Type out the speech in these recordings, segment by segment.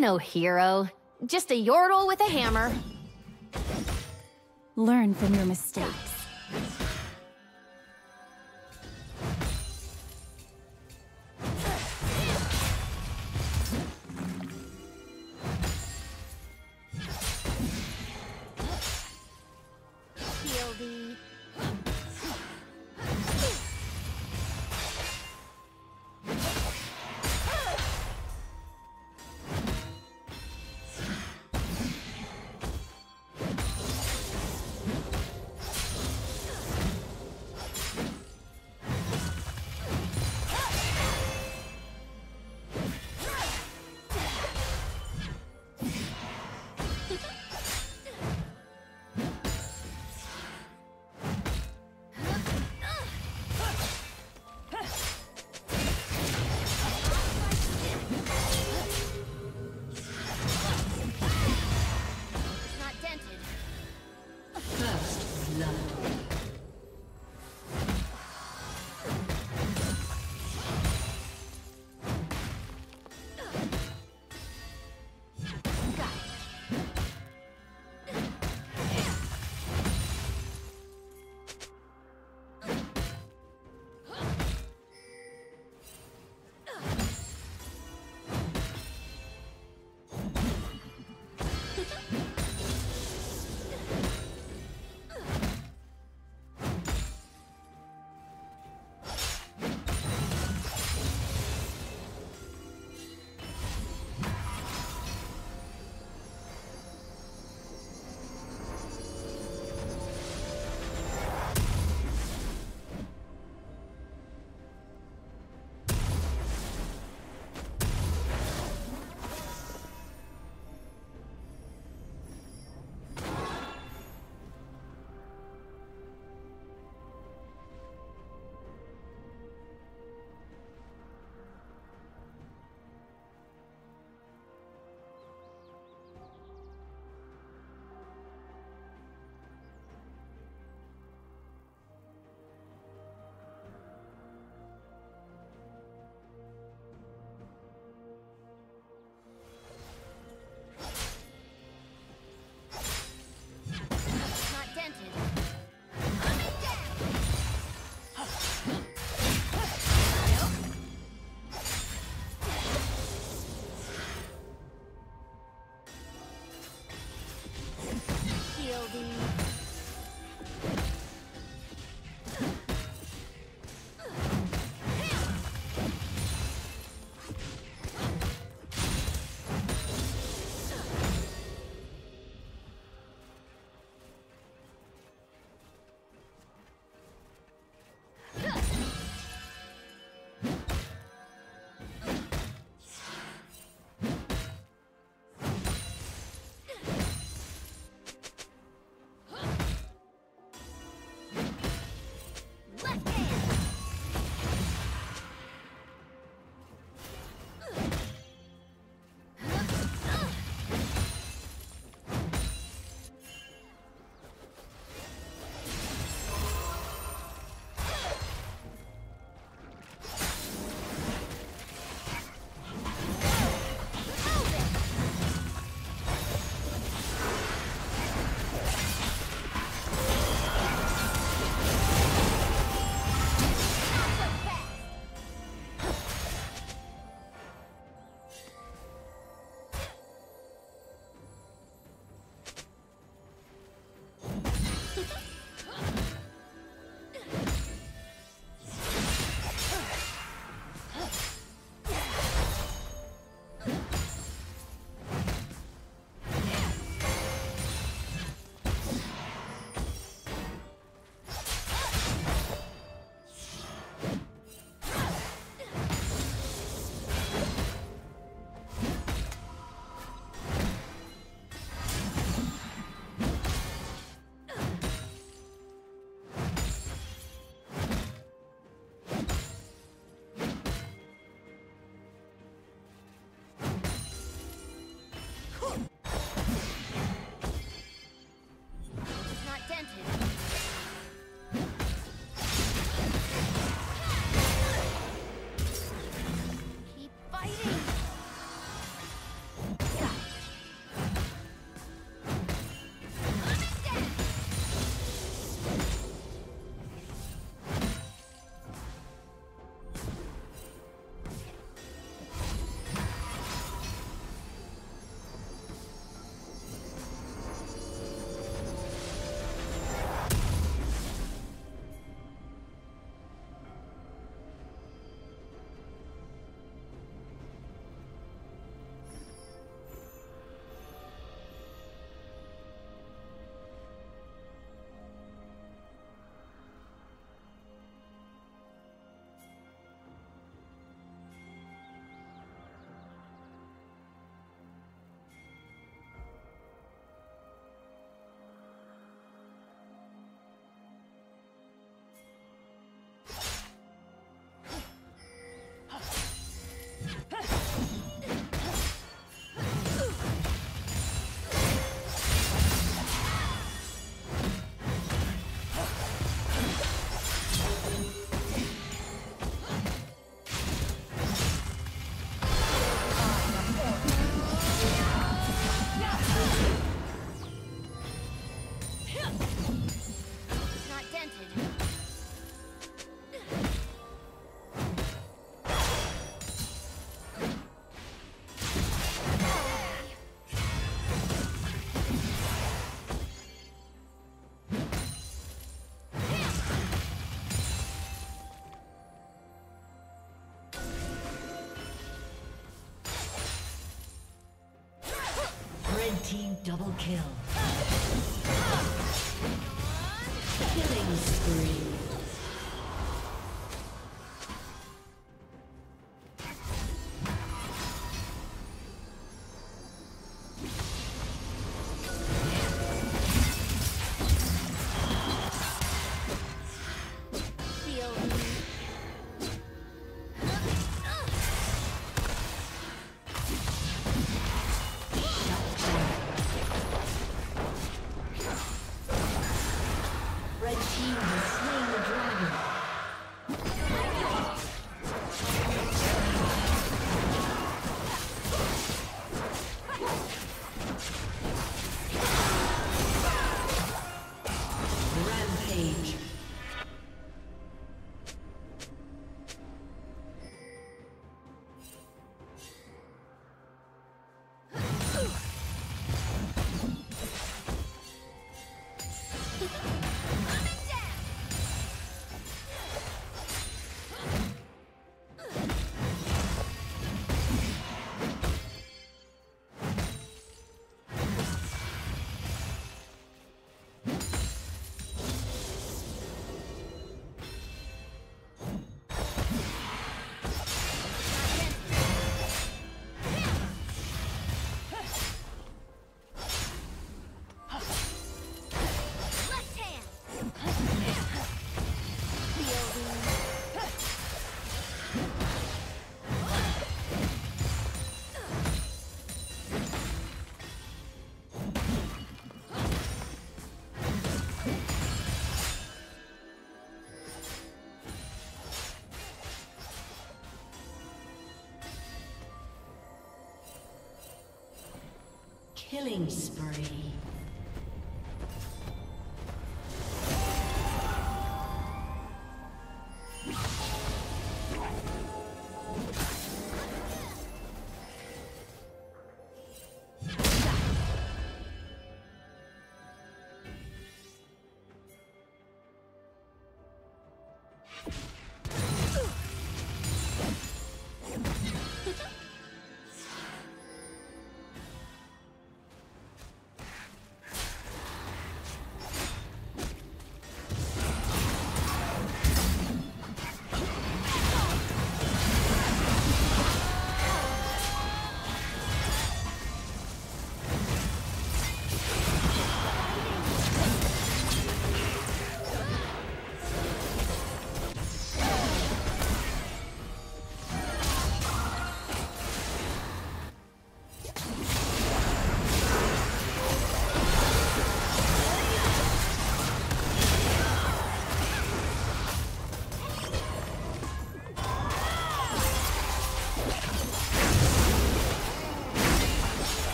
No hero. Just a yordle with a hammer. Learn from your mistakes. Double kill. Killing spree.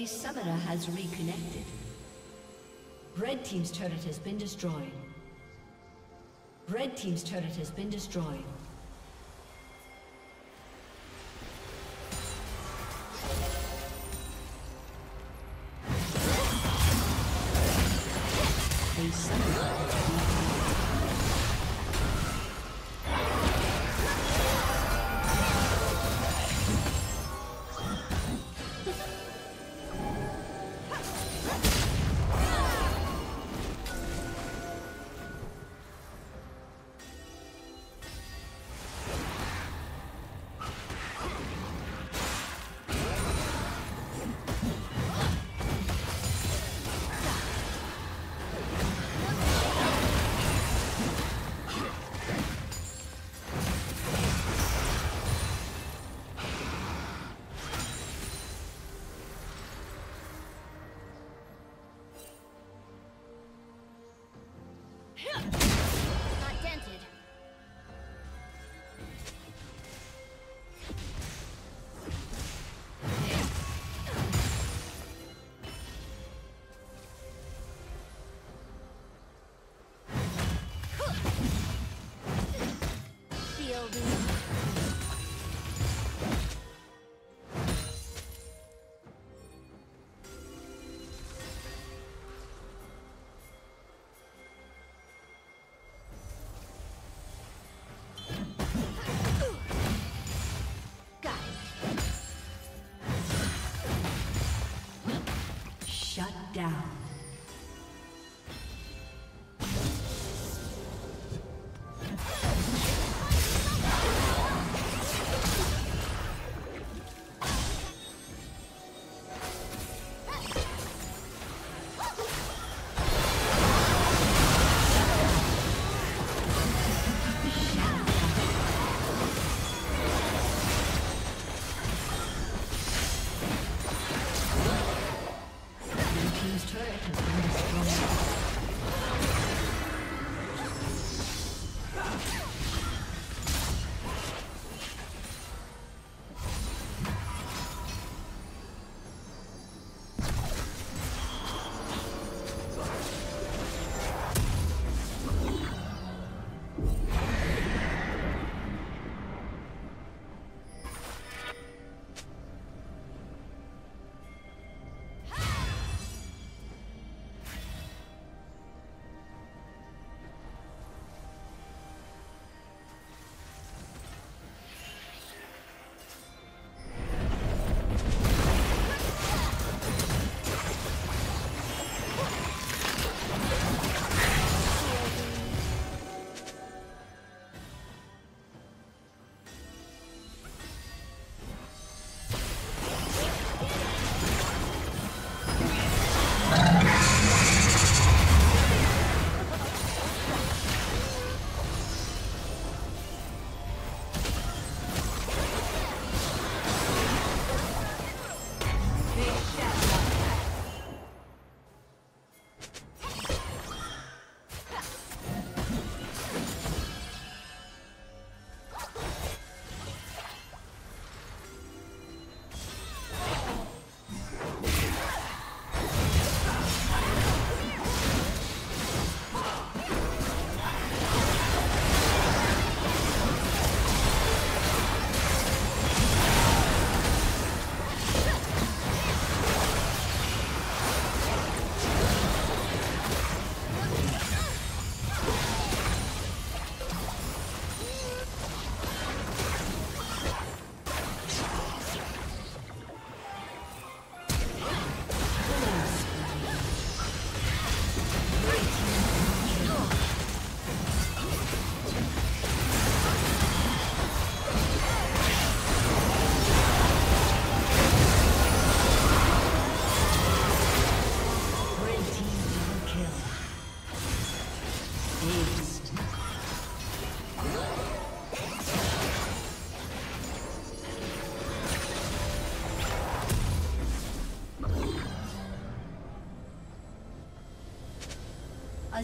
A summoner has reconnected. Red Team's turret has been destroyed. Red Team's turret has been destroyed. Down.